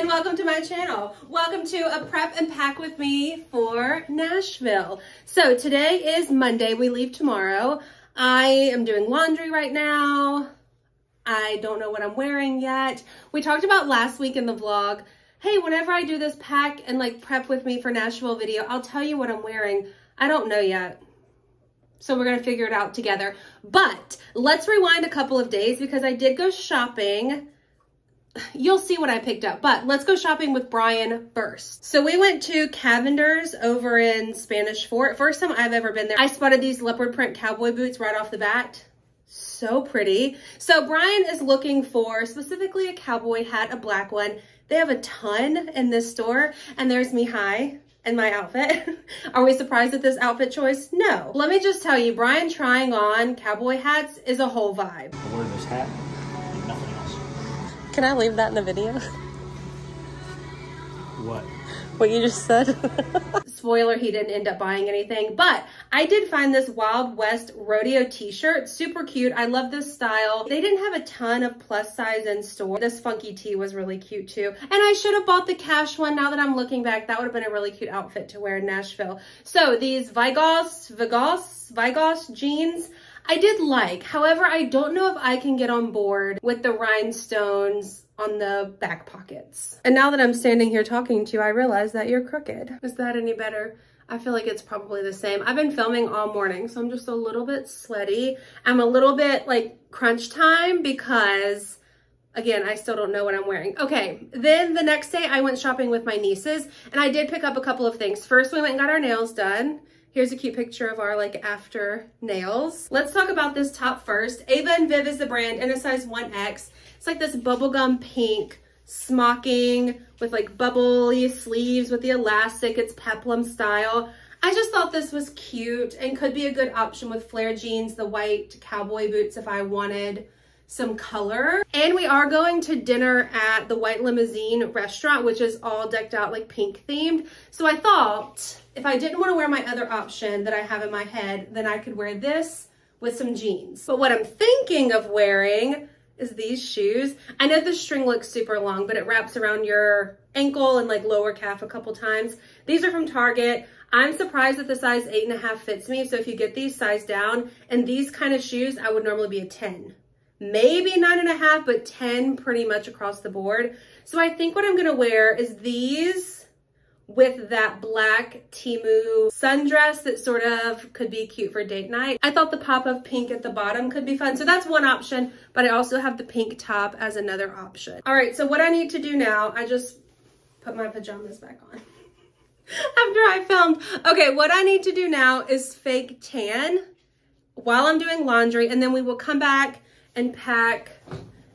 and welcome to my channel. Welcome to a prep and pack with me for Nashville. So today is Monday. We leave tomorrow. I am doing laundry right now. I don't know what I'm wearing yet. We talked about last week in the vlog. Hey, whenever I do this pack and like prep with me for Nashville video, I'll tell you what I'm wearing. I don't know yet. So we're to figure it out together. But let's rewind a couple of days because I did go shopping you'll see what I picked up, but let's go shopping with Brian first. So we went to Cavender's over in Spanish Fort. First time I've ever been there. I spotted these leopard print cowboy boots right off the bat. So pretty. So Brian is looking for specifically a cowboy hat, a black one. They have a ton in this store and there's me high and my outfit. Are we surprised at this outfit choice? No. Let me just tell you, Brian trying on cowboy hats is a whole vibe. I wore this hat can I leave that in the video? What? What you just said. Spoiler, he didn't end up buying anything, but I did find this Wild West rodeo t-shirt. Super cute. I love this style. They didn't have a ton of plus size in store. This funky tee was really cute too. And I should have bought the cash one. Now that I'm looking back, that would have been a really cute outfit to wear in Nashville. So these Vigoss, Vigoss, Vigoss jeans, I did like. However, I don't know if I can get on board with the rhinestones on the back pockets. And now that I'm standing here talking to you, I realize that you're crooked. Is that any better? I feel like it's probably the same. I've been filming all morning, so I'm just a little bit sweaty. I'm a little bit like crunch time because again, I still don't know what I'm wearing. Okay, then the next day I went shopping with my nieces and I did pick up a couple of things. First, we went and got our nails done. Here's a cute picture of our like after nails. Let's talk about this top first. Ava and Viv is the brand in a size 1X. It's like this bubblegum pink smocking with like bubbly sleeves with the elastic. It's peplum style. I just thought this was cute and could be a good option with flare jeans, the white cowboy boots if I wanted some color. And we are going to dinner at the White Limozeen restaurant, which is all decked out like pink themed. So I thought if I didn't want to wear my other option that I have in my head, then I could wear this with some jeans. But what I'm thinking of wearing is these shoes. I know the string looks super long, but it wraps around your ankle and like lower calf a couple times. These are from Target. I'm surprised that the size eight and a half fits me. So if you get these size down and these kind of shoes, I would normally be a 10. Maybe nine and a half, but 10 pretty much across the board. So I think what I'm gonna wear is these with that black Temu sundress that sort of could be cute for date night. I thought the pop of pink at the bottom could be fun. So that's one option, but I also have the pink top as another option. All right, so what I need to do now, I just put my pajamas back on after I filmed. Okay, what I need to do now is fake tan while I'm doing laundry, and then we will come back and pack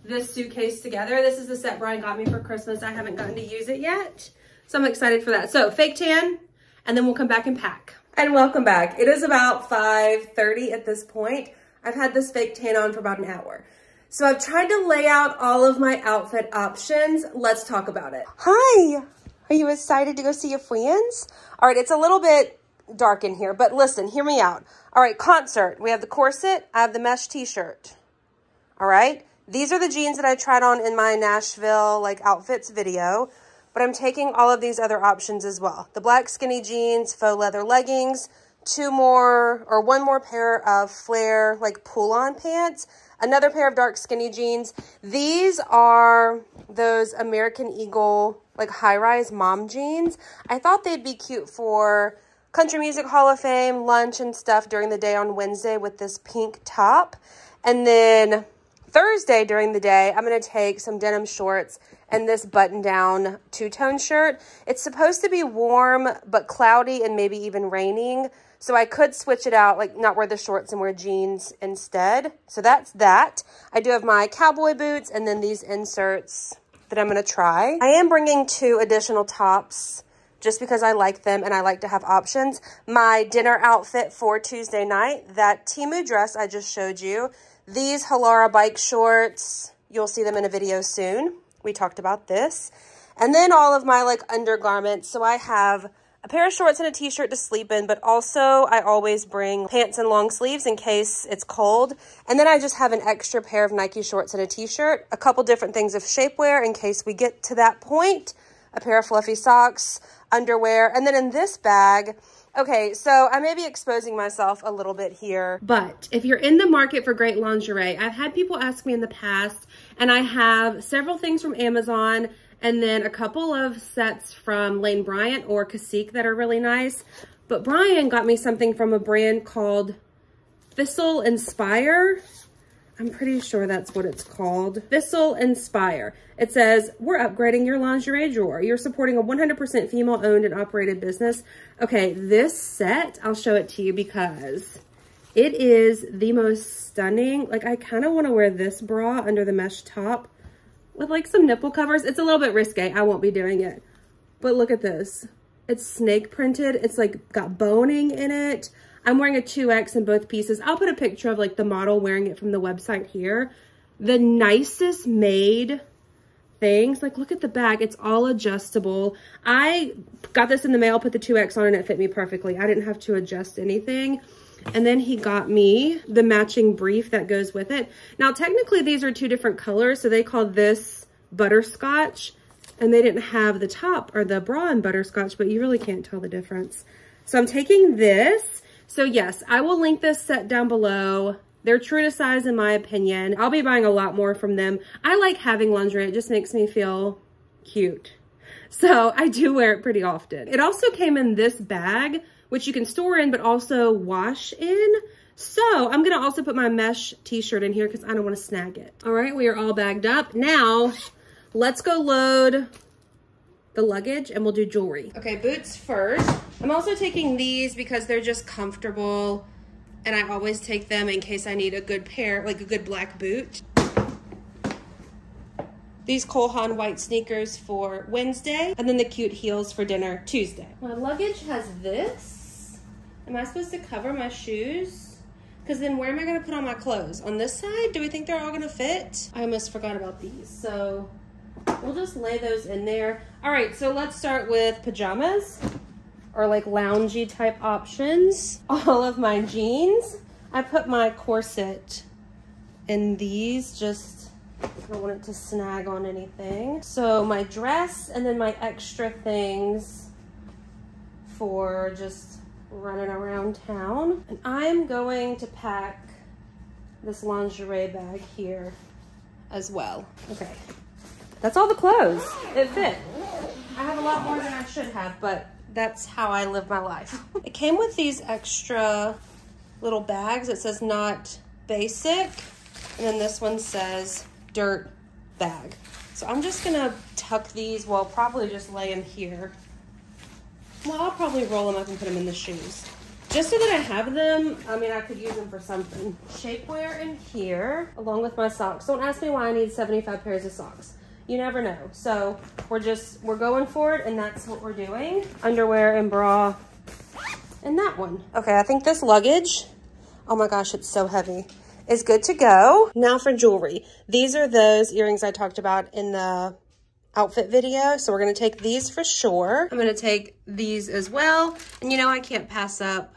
this suitcase together. This is the set Brian got me for Christmas. I haven't gotten to use it yet. So I'm excited for that. So fake tan, and then we'll come back and pack. And welcome back. It is about 5.30 at this point. I've had this fake tan on for about an hour. So I've tried to lay out all of my outfit options. Let's talk about it. Hi, are you excited to go see your friends? All right, it's a little bit dark in here, but listen, hear me out. All right, concert. We have the corset. I have the mesh t-shirt. All right. These are the jeans that I tried on in my Nashville like outfits video but I'm taking all of these other options as well. The black skinny jeans, faux leather leggings, two more or one more pair of flare like pull-on pants, another pair of dark skinny jeans. These are those American Eagle like high-rise mom jeans. I thought they'd be cute for Country Music Hall of Fame, lunch and stuff during the day on Wednesday with this pink top. And then Thursday during the day, I'm going to take some denim shorts and this button down two-tone shirt. It's supposed to be warm but cloudy and maybe even raining. So I could switch it out, like not wear the shorts and wear jeans instead. So that's that. I do have my cowboy boots and then these inserts that I'm going to try. I am bringing two additional tops just because I like them and I like to have options. My dinner outfit for Tuesday night, that Temu dress I just showed you, these Halara bike shorts, you'll see them in a video soon. We talked about this. And then all of my like undergarments. So I have a pair of shorts and a t-shirt to sleep in, but also I always bring pants and long sleeves in case it's cold. And then I just have an extra pair of Nike shorts and a t-shirt, a couple different things of shapewear in case we get to that point, a pair of fluffy socks, underwear, and then in this bag, Okay, so I may be exposing myself a little bit here, but if you're in the market for great lingerie, I've had people ask me in the past, and I have several things from Amazon and then a couple of sets from Lane Bryant or Cacique that are really nice. But Brian got me something from a brand called Thistle & Spire. I'm pretty sure that's what it's called. Thistle & Spire. It says, we're upgrading your lingerie drawer. You're supporting a 100% female owned and operated business. Okay, this set, I'll show it to you because it is the most stunning. Like I kind of want to wear this bra under the mesh top with like some nipple covers. It's a little bit risque. I won't be doing it. But look at this. It's snake printed. It's like got boning in it. I'm wearing a 2X in both pieces. I'll put a picture of like the model wearing it from the website here. The nicest made things. Like look at the bag. It's all adjustable. I got this in the mail, put the 2X on and it fit me perfectly. I didn't have to adjust anything. And then he got me the matching brief that goes with it. Now, technically, these are two different colors. So they call this butterscotch. And they didn't have the top or the bra in butterscotch, but you really can't tell the difference. So I'm taking this. So yes, I will link this set down below. They're true to size in my opinion. I'll be buying a lot more from them. I like having lingerie. It just makes me feel cute. So I do wear it pretty often. It also came in this bag which you can store in, but also wash in. So I'm gonna also put my mesh t-shirt in here because I don't wanna snag it. All right, we are all bagged up. Now, let's go load the luggage and we'll do jewelry. Okay, boots first. I'm also taking these because they're just comfortable and I always take them in case I need a good pair, like a good black boot. These Cole Haan white sneakers for Wednesday, and then the cute heels for dinner Tuesday. My luggage has this. Am I supposed to cover my shoes? Because then where am I going to put on my clothes? On this side? Do we think they're all going to fit? I almost forgot about these. So we'll just lay those in there. All right, so let's start with pajamas or like loungy type options. All of my jeans. I put my corset in these just I don't want it to snag on anything. So my dress and then my extra things for just running around town. And I'm going to pack this lingerie bag here as well. Okay, that's all the clothes. It fit. I have a lot more than I should have, but that's how I live my life. it came with these extra little bags. It says not basic. And then this one says dirt bag. So I'm just gonna tuck these, well, probably just lay them here well, I'll probably roll them up and put them in the shoes. Just so that I have them, I mean, I could use them for something. Shapewear in here, along with my socks. Don't ask me why I need 75 pairs of socks. You never know. So we're just, we're going for it and that's what we're doing. Underwear and bra and that one. Okay, I think this luggage, oh my gosh, it's so heavy, is good to go. Now for jewelry. These are those earrings I talked about in the outfit video. So we're going to take these for sure. I'm going to take these as well. And you know, I can't pass up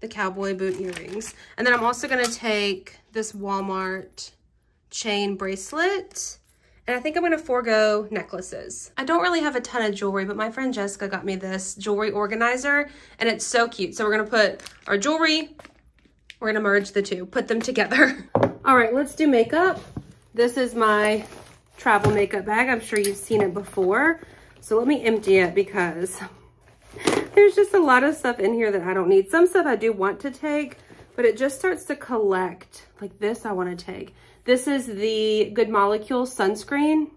the cowboy boot earrings. And then I'm also going to take this Walmart chain bracelet. And I think I'm to forego necklaces. I don't really have a ton of jewelry, but my friend Jessica got me this jewelry organizer and it's so cute. So we're to put our jewelry, we're to merge the two, put them together. All right, let's do makeup. This is my travel makeup bag. I'm sure you've seen it before. So let me empty it because there's just a lot of stuff in here that I don't need. Some stuff I do want to take, but it just starts to collect. Like this I want to take. This is the Good Molecule sunscreen.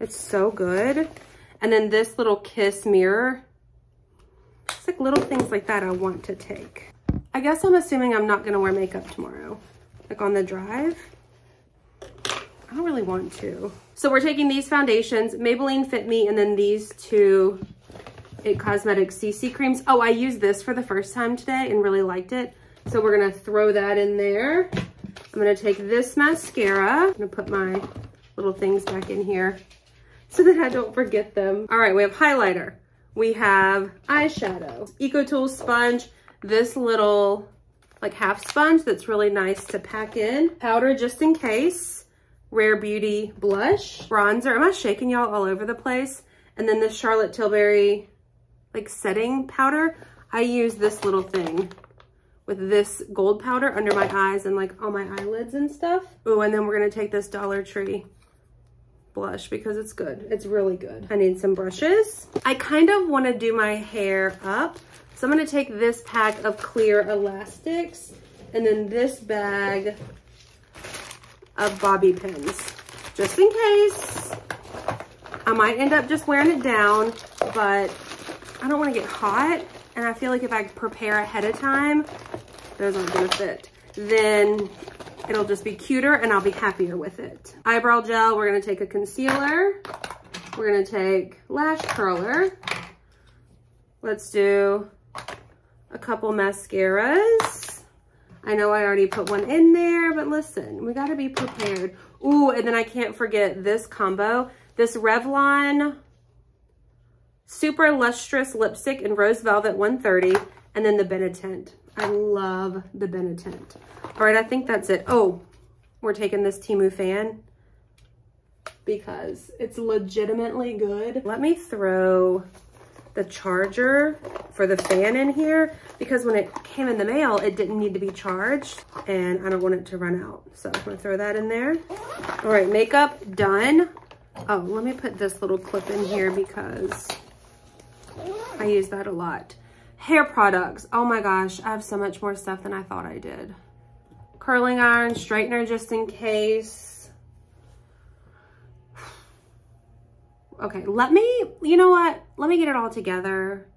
It's so good. And then this little Kiss mirror. It's like little things like that I want to take. I guess I'm assuming I'm not to wear makeup tomorrow. Like on the drive. I don't really want to. So we're taking these foundations, Maybelline Fit Me, and then these two It Cosmetics CC creams. Oh, I used this for the first time today and really liked it. So we're gonna throw that in there. I'm gonna take this mascara. I'm gonna put my little things back in here so that I don't forget them. All right, we have highlighter. we have eyeshadow. EcoTools sponge, this little like half sponge that's really nice to pack in. Powder just in case. Rare Beauty blush. Bronzer. Am I shaking y'all all over the place? And then this Charlotte Tilbury like setting powder. I use this little thing with this gold powder under my eyes and like on my eyelids and stuff. Oh, and then we're gonna take this Dollar Tree blush because it's good. It's really good. I need some brushes. I kind of wanna do my hair up. So I'm gonna take this pack of clear elastics and then this bag of bobby pins, just in case. I might end up just wearing it down, but I don't wanna get hot. And I feel like if I prepare ahead of time, those aren't gonna fit. Then it'll just be cuter and I'll be happier with it. Eyebrow gel, we're gonna take a concealer. We're gonna take lash curler. Let's do a couple mascaras. I know I already put one in there, but listen, we gotta be prepared. Ooh, and then I can't forget this combo. This Revlon Super Lustrous Lipstick in Rose Velvet 130, and then the Benetint. I love the Benetint. All right, I think that's it. Oh, we're taking this Temu fan because it's legitimately good. Let me throw the charger for the fan in here because when it came in the mail, it didn't need to be charged and I don't want it to run out. So I'm gonna throw that in there. All right, makeup done. Oh, let me put this little clip in here because I use that a lot. Hair products. Oh my gosh, I have so much more stuff than I thought I did. Curling iron, straightener just in case. Okay, let me, you know what? Let me get it all together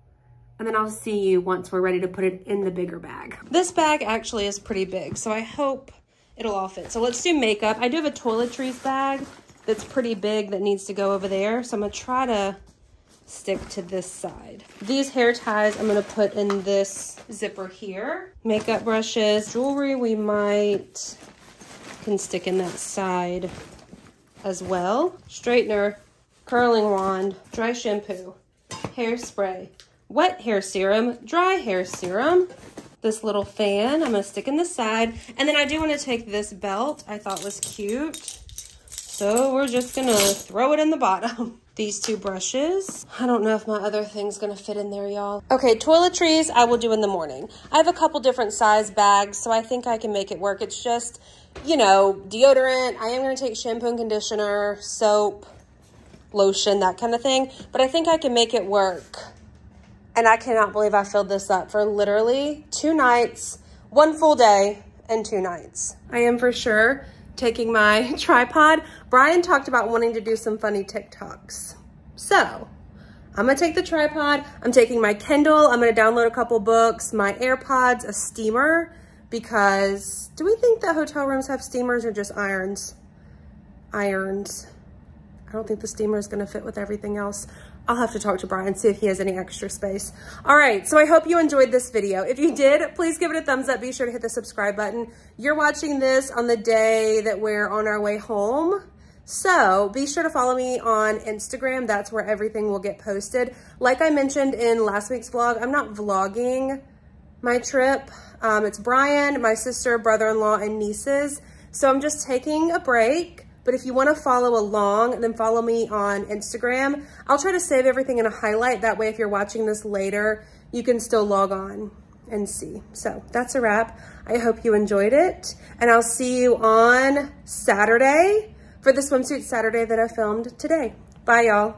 and then I'll see you once we're ready to put it in the bigger bag. This bag actually is pretty big, so I hope it'll all fit. So let's do makeup. I do have a toiletries bag that's pretty big that needs to go over there. So I'm gonna try to stick to this side. These hair ties I'm gonna put in this zipper here. Makeup brushes, jewelry we might can stick in that side as well. Straightener, curling wand, dry shampoo, hairspray, wet hair serum, dry hair serum, this little fan I'm gonna stick in the side. And then I do wanna take this belt I thought was cute. So we're just gonna throw it in the bottom. these two brushes. I don't know if my other thing's gonna fit in there, y'all. Okay, toiletries I will do in the morning. I have a couple different size bags, so I think I can make it work. It's just, you know, deodorant. I am gonna take shampoo and conditioner, soap, lotion, that kind of thing. But I think I can make it work. And I cannot believe I filled this up for literally two nights, one full day, and two nights. I am for sure taking my tripod. Brian talked about wanting to do some funny TikToks. So I'm gonna take the tripod. I'm taking my Kindle. I'm gonna download a couple books, my AirPods, a steamer, because do we think that hotel rooms have steamers or just irons? Irons. I don't think the steamer is gonna fit with everything else. I'll have to talk to Brian, see if he has any extra space. All right, so I hope you enjoyed this video. If you did, please give it a thumbs up. Be sure to hit the subscribe button. You're watching this on the day that we're on our way home. So be sure to follow me on Instagram. That's where everything will get posted. Like I mentioned in last week's vlog, I'm not vlogging my trip. Um, it's Brian, my sister, brother-in-law, and nieces. So I'm just taking a break but if you wanna follow along, then follow me on Instagram. I'll try to save everything in a highlight. That way, if you're watching this later, you can still log on and see. So that's a wrap. I hope you enjoyed it. And I'll see you on Saturday for the swimsuit Saturday that I filmed today. Bye, y'all.